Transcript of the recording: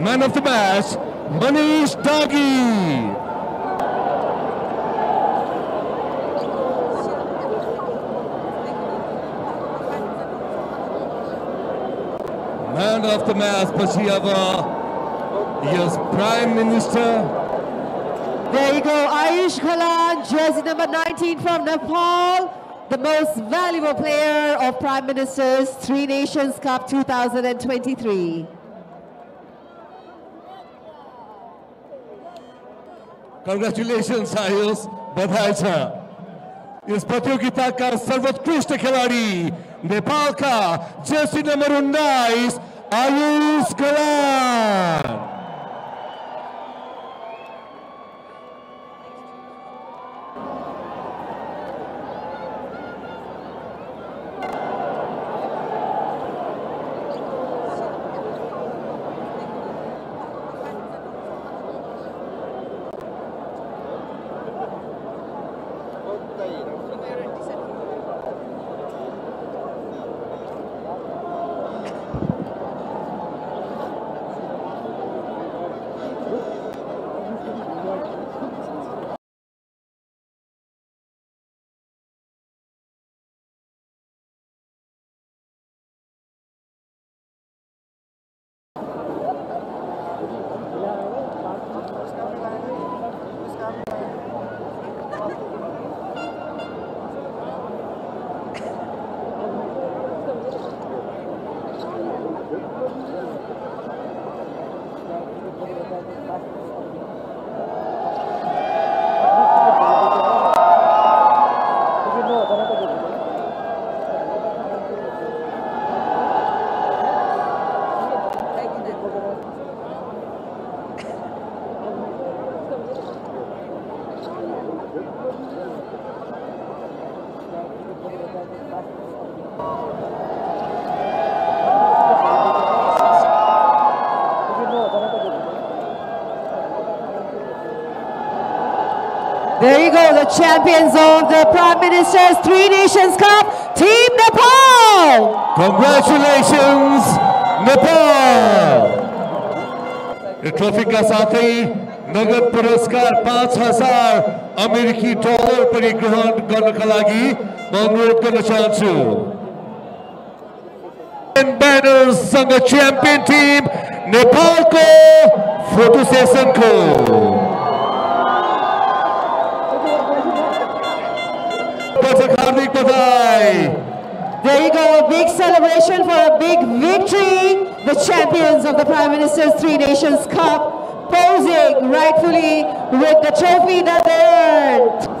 man of the match, Manish Dangi. Man of the match, Pashiava, yes, Prime Minister. There you go, Ayush Ghalan, jersey number 19 from Nepal, the most valuable player of Prime Minister's Three Nations Cup 2023. Congratulations, Ayus. Badhai cha. Is Patiogita ka sarvat krishta khiladi. Nepal ka jersey number 19, Ayus Ghalan. There you go, the champions of the Prime Minister's Three Nations Cup, Team Nepal! Congratulations Nepal यो ट्रफीका साथै नगद पुरस्कार पाँच हजार अमेरिकी dollar पनि ग्रहण गर्नका लागि म अनुरोध गर्न चाहन्छु ब्यानर्ससँग च्याम्पियन टिम नेपालको फोटो सेसनको पटक हार्दिक बधाई There you go, a big celebration for a big victory. The champions of the Prime Minister's Three Nations Cup posing rightfully with the trophy that they earned.